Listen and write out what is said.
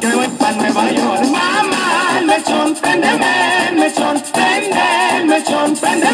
Yo voy para Nueva York. Mamá, el mechón, préndeme, el mechón, prende el mechón, préndeme.